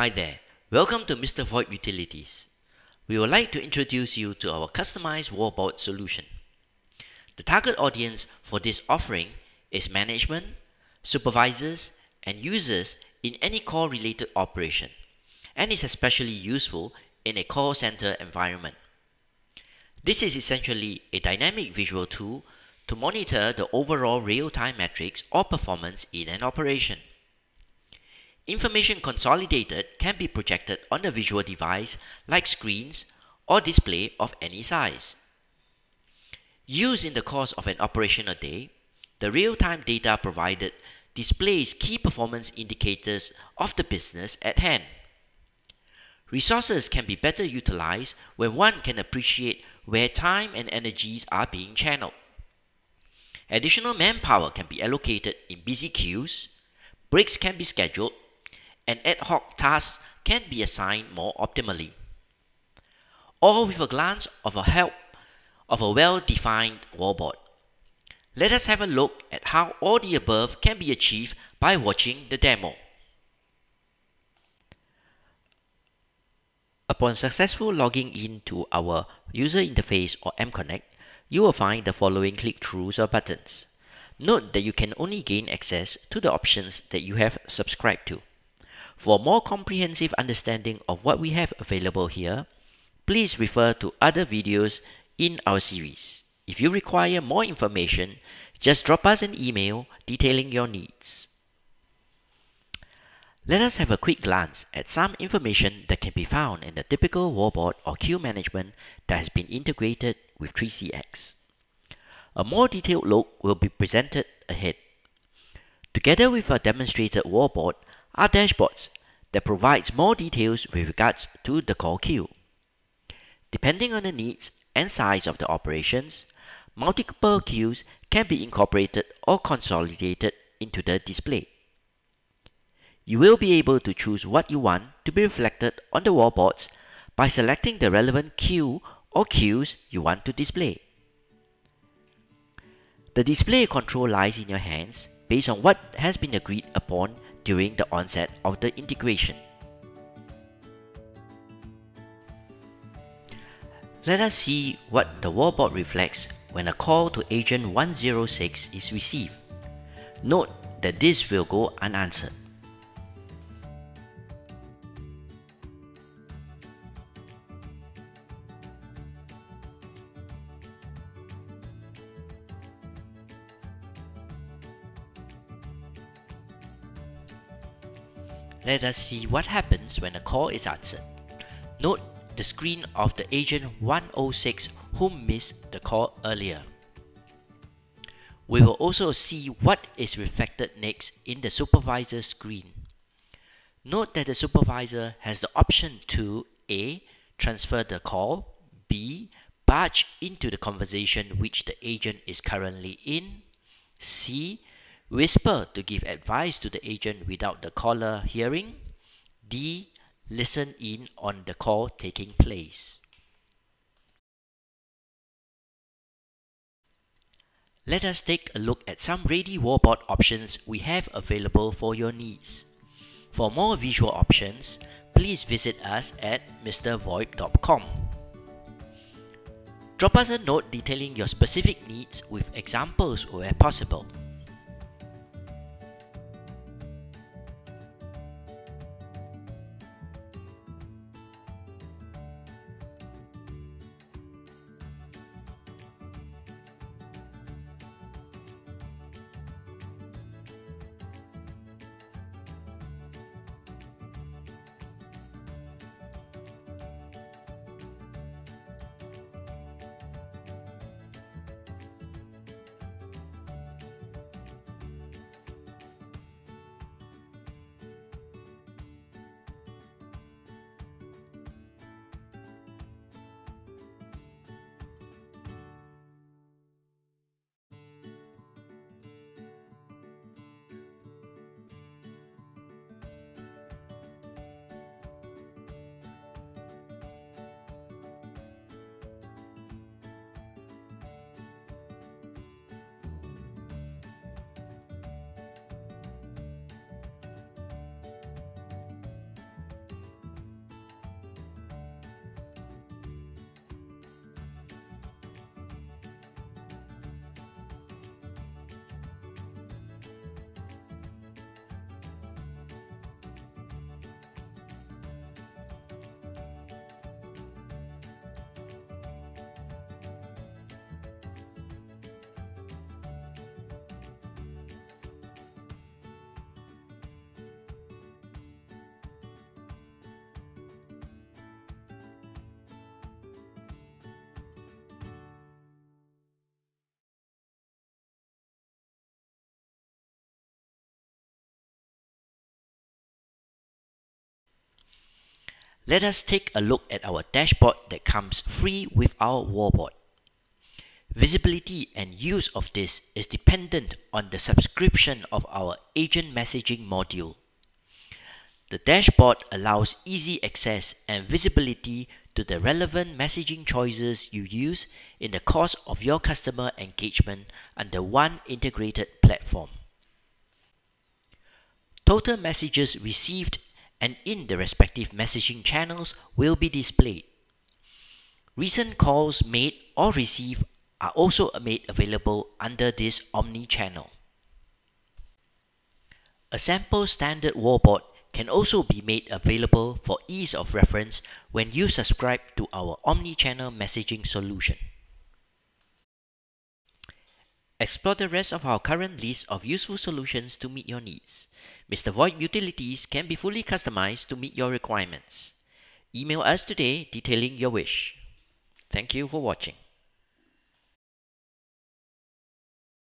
Hi there, welcome to Mr. VoIP Utilities. We would like to introduce you to our customized wallboard solution. The target audience for this offering is management, supervisors, and users in any call related operation, and is especially useful in a call center environment. This is essentially a dynamic visual tool to monitor the overall real-time metrics or performance in an operation. Information consolidated can be projected on the visual device like screens or display of any size. Used in the course of an operational day, the real-time data provided displays key performance indicators of the business at hand. Resources can be better utilized when one can appreciate where time and energies are being channeled. Additional manpower can be allocated in busy queues, breaks can be scheduled, and ad hoc tasks can be assigned more optimally. All with a glance of a help of a well-defined wallboard. Let us have a look at how all the above can be achieved by watching the demo. Upon successful logging in to our user interface or mConnect, you will find the following click-throughs or buttons. Note that you can only gain access to the options that you have subscribed to. For a more comprehensive understanding of what we have available here, please refer to other videos in our series. If you require more information, just drop us an email detailing your needs. Let us have a quick glance at some information that can be found in the typical wallboard or queue management that has been integrated with 3CX. A more detailed look will be presented ahead. Together with our demonstrated wallboard are dashboards that provides more details with regards to the call queue. Depending on the needs and size of the operations, multiple queues can be incorporated or consolidated into the display. You will be able to choose what you want to be reflected on the wallboards by selecting the relevant queue or queues you want to display. The display control lies in your hands based on what has been agreed upon during the onset of the integration. Let us see what the wallboard reflects when a call to agent 106 is received. Note that this will go unanswered. Let us see what happens when a call is answered. Note the screen of the agent 106 who missed the call earlier. We will also see what is reflected next in the supervisor screen. Note that the supervisor has the option to A. Transfer the call B. Barge into the conversation which the agent is currently in C Whisper to give advice to the agent without the caller hearing. D. Listen in on the call taking place. Let us take a look at some ready wallboard options we have available for your needs. For more visual options, please visit us at mrvoip.com. Drop us a note detailing your specific needs with examples where possible. Let us take a look at our dashboard that comes free with our wallboard. Visibility and use of this is dependent on the subscription of our agent messaging module. The dashboard allows easy access and visibility to the relevant messaging choices you use in the course of your customer engagement under one integrated platform. Total messages received and in the respective messaging channels will be displayed. Recent calls made or received are also made available under this Omni channel. A sample standard wallboard can also be made available for ease of reference when you subscribe to our omni-channel messaging solution. Explore the rest of our current list of useful solutions to meet your needs. Mr. VoIP utilities can be fully customized to meet your requirements. Email us today detailing your wish. Thank you for watching.